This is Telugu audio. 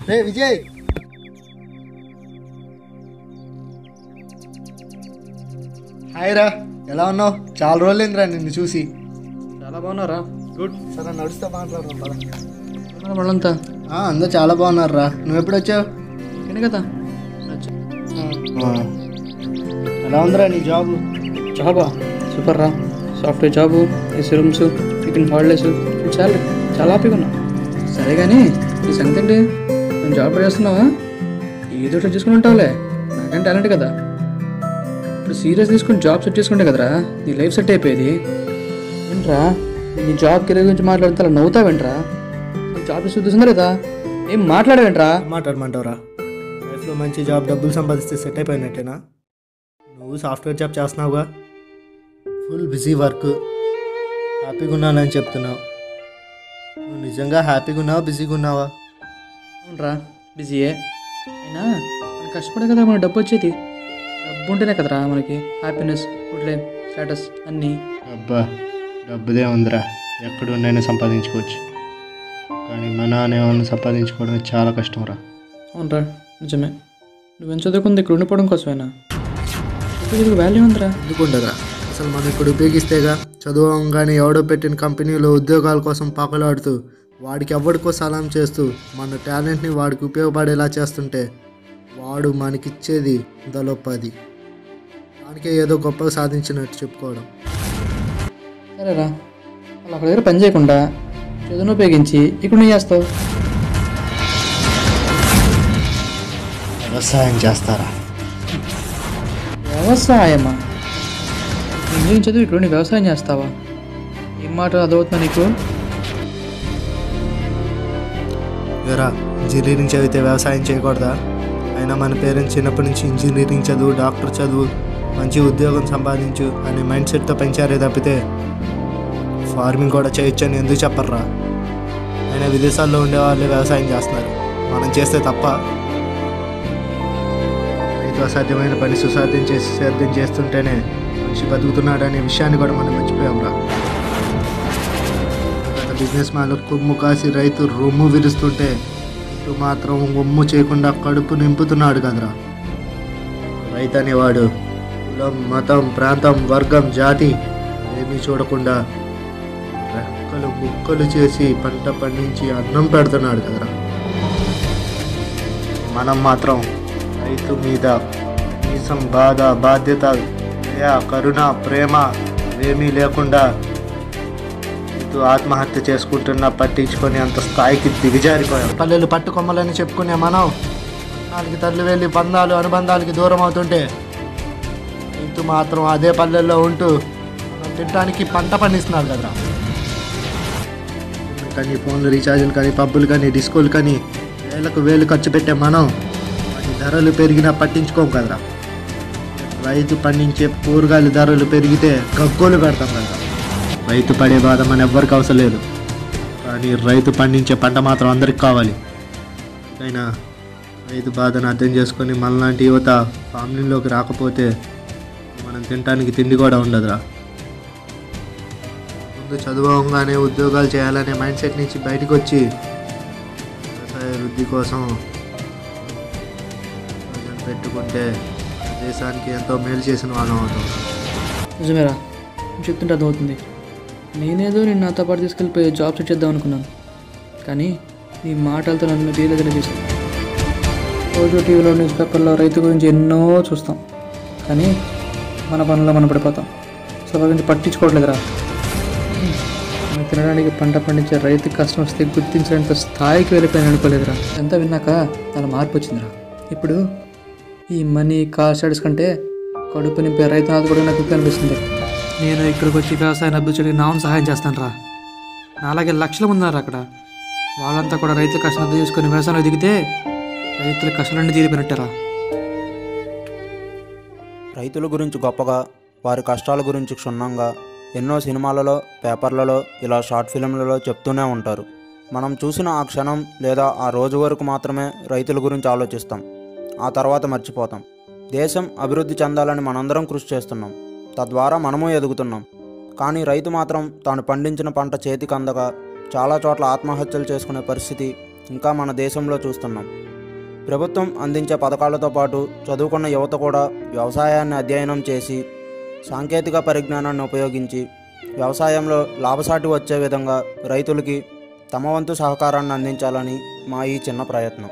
రే విజయ్! హాయ్ రా ఎలా ఉన్నావు? చాలా రోజులైందిరా నిన్ను చూసి. చాలా బాగున్నారా గుడ్ సరే నడుస్తా పద. వాళ్ళంతా? ఆ, అందరూ చాలా బాగున్నారు రా నువ్వు ఎప్పుడు వచ్చావు నేనే కదా. ఎలా ఉందిరా నీ జాబ్? జాబా? సూపర్ రా software job AC rooms weekend holidays చాలా చాలా హ్యాపీగా ఉన్నా. సరే కానీ ఈ సంగతి ఏంటి నువ్వు జాబ్ చేస్తున్నావా? ఏదో ట్రై చేసుకుని ఉంటావులే. నాకంటే టాలెంట్ కదా. ఇప్పుడు సీరియస్ తీసుకుని జాబ్ సెట్ చేసుకుంటే కదరా నీ లైఫ్ సెట్ అయిపోయేది. ఏంట్రా నీ జాబ్ కెరీర్ గురించి మాట్లాడితే అలా నవ్వుతావేంట్రా జాబ్ చూస్తుందా లేదా? ఏం మాట్లాడవేంట్రా మాట్లాడమంటావురా. లైఫ్లో మంచి జాబ్ డబ్బులు సంపాదిస్తే సెట్ అయిపోయినట్టేనా? నువ్వు సాఫ్ట్వేర్ జాబ్ చేస్తున్నావుగా. ఫుల్ బిజీ వర్క్ హ్యాపీగా ఉన్నానని చెప్తున్నావు. నువ్వు నిజంగా హ్యాపీగా ఉన్నావా బిజీగా ఉన్నావా? అవునరా బిజీయే అయినా మనం కష్టపడే కదా మన డబ్బు వచ్చేది. డబ్బు ఉంటేనే కదరా మనకి హ్యాపీనెస్ గుడ్ లైఫ్ స్టేటస్ అన్నీ. అబ్బా డబ్బుదే ఉందిరా. ఎక్కడున్నైనా సంపాదించుకోవచ్చు. కానీ మన అనేవాళ్ళని సంపాదించుకోవడం చాలా కష్టం రా అవునరా నిజమే. నువ్వేం చదువుకుంది? ఇక్కడ ఉండిపోవడం కోసమేనా? ఇప్పుడు వాల్యూ ఉందిరా. ఎందుకుండదా అసలు మనం ఇక్కడ ఉపయోగిస్తేగా చదువుగానే ఎవడో పెట్టిన కంపెనీలో ఉద్యోగాల కోసం పాకలాడుతూ వాడికి ఎవడికో సలాం చేస్తూ మన టాలెంట్ని వాడికి ఉపయోగపడేలా చేస్తుంటే వాడు మనకిచ్చేది దలోపది దానికే ఏదో గొప్పగా సాధించినట్టు చెప్పుకోవడం. సరేరా. వాళ్ళు అక్కడ దగ్గర పని చేయకుండా చదువును ఉపయోగించి ఇక్కడ నువ్వు చేస్తావు. వ్యవసాయం చేస్తారా? వ్యవసాయమా? ఇంజనీరింగ్ చదివి ఇక్కడ వ్యవసాయం చేస్తావా? ఏం మాట అదవుతున్నా నీకు? వేరా ఇంజనీరింగ్ చదివితే వ్యవసాయం చేయకూడదా? అయినా మన పేరెంట్స్ చిన్నప్పటి నుంచి ఇంజనీరింగ్ చదువు డాక్టర్ చదువు మంచి ఉద్యోగం సంపాదించు అనే మైండ్ సెట్తో పెంచారే తప్పితే ఫార్మింగ్ కూడా చేయొచ్చు అని ఎందుకు చెప్పర్రా? అయినా విదేశాల్లో ఉండే వాళ్ళే వ్యవసాయం చేస్తున్నారు. మనం చేస్తే తప్ప రైతు అసాధ్యమైన పని సుసాధ్యం చేసి సాధ్యం చేస్తుంటేనే మనిషి బతుకుతున్నాడనే విషయాన్ని కూడా మనం మర్చిపోయాంరా. బిజినెస్ మ్యాన్లు కొమ్ము కాసి రైతు రొమ్ము విరుస్తుంటే ఇటు మాత్రం ఒమ్ము చేయకుండా కడుపు నింపుతున్నాడు కదరా. రైతు అనేవాడు కులం మతం ప్రాంతం వర్గం జాతి ఏమీ చూడకుండా రెక్కలు ముక్కలు చేసి పంట పండించి అన్నం పెడుతున్నాడు కదరా. మనం మాత్రం రైతు మీద కనీసం బాధ బాధ్యత కరుణ ప్రేమ ఏమీ లేకుండా రైతు ఆత్మహత్య చేసుకుంటున్నా పట్టించుకొని అంత స్థాయికి దిగజారిపోయాం. పల్లెలు పట్టుకొమ్మలని చెప్పుకునే మనం నాలుగు తల్లి వెళ్ళి బంధాలు అనుబంధాలకి దూరం అవుతుంటే రైతు మాత్రం అదే పల్లెల్లో ఉంటూ తినడానికి పంట పండిస్తున్నారు కదరా. కానీ ఫోన్లు రీఛార్జీలు కానీ పబ్బులు కానీ డిస్కోలు కానీ వేలకు వేలు ఖర్చు పెట్టే మనం వాటి ధరలు పెరిగినా పట్టించుకోం కదరా. రైతు పండించే కూరగాయల ధరలు పెరిగితే గగ్గోలు పెడతాం కదా రైతు పడే బాధ మన ఎవ్వరికి అవసరం లేదు. కానీ రైతు పండించే పంట మాత్రం అందరికి కావాలి. అయినా రైతు బాధను అర్థం చేసుకొని మనలాంటి యువత ఫ్యామిలీలోకి రాకపోతే మనం తినడానికి తిండి కూడా ఉండదురా. ముందు చదువుగానే ఉద్యోగాలు చేయాలనే మైండ్ సెట్ నుంచి బయటకు వచ్చి వ్యవసాయ వృద్ధి కోసం పెట్టుకుంటే దేశానికి ఎంతో మేలు చేసిన వాళ్ళం అవుతాం. నిజమేరా? చెప్తుంటే అర్థమవుతుంది. నేనేదో నేను నాతో పాటు తీసుకెళ్ళిపోయి జాబ్ సెట్ చేద్దాం అనుకున్నాను. కానీ నీ మాటలతో నన్ను రియలైజ్గా చేశాను రోజు టీవీలో న్యూస్ పేపర్లో రైతు గురించి ఎన్నో చూస్తాం. కానీ మన పనుల్లో మనం పడిపోతాం. సో గురించి పట్టించుకోవట్లేదురా. మనం తినడానికి పంట పండించే రైతు కష్టం వస్తే గుర్తించడానికి స్థాయికి వెళ్ళిపోయాను అనుకోలేదురా. ఎంత విన్నాక చాలా మార్పు వచ్చిందిరా. ఇప్పుడు ఈ మనీ కార్ స్టడీస్ కంటే కడుపు నింపే రైతు నాది కూడా నాకు ఎక్కువ అనిపిస్తుంది. నేను ఇక్కడికి వచ్చి వ్యవసాయం అభివృద్ధి చేయడానికి సహాయం చేస్తాను రా నాలాగే లక్షల మంది ఉన్నారు అక్కడ. వాళ్ళంతా కూడా రైతుల కష్టం అర్థం చేసుకుని వ్యవసాయంలో దిగితే రైతుల కష్టాలన్నీ తీరిపోయినట్టరా. రైతుల గురించి గొప్పగా వారి కష్టాల గురించి క్షుణ్ణంగా ఎన్నో సినిమాలలో పేపర్లలో ఇలా షార్ట్ ఫిల్మ్లలో చెప్తూనే ఉంటారు. మనం చూసిన ఆ క్షణం లేదా ఆ రోజు వరకు మాత్రమే రైతుల గురించి ఆలోచిస్తాం. ఆ తర్వాత మర్చిపోతాం. దేశం అభివృద్ధి చెందాలని మనందరం కృషి చేస్తున్నాం. తద్వారా మనము ఎదుగుతున్నాం. కానీ రైతు మాత్రం తాను పండించిన పంట చేతికి అందగా చాలా చోట్ల ఆత్మహత్యలు చేసుకునే పరిస్థితి ఇంకా మన దేశంలో చూస్తున్నాం. ప్రభుత్వం అందించే పథకాలతో పాటు చదువుకున్న యువత కూడా వ్యవసాయాన్ని అధ్యయనం చేసి సాంకేతిక పరిజ్ఞానాన్ని ఉపయోగించి వ్యవసాయంలో లాభసాటి వచ్చే విధంగా రైతులకి తమ వంతు సహకారాన్ని అందించాలని మా ఈ చిన్న ప్రయత్నం.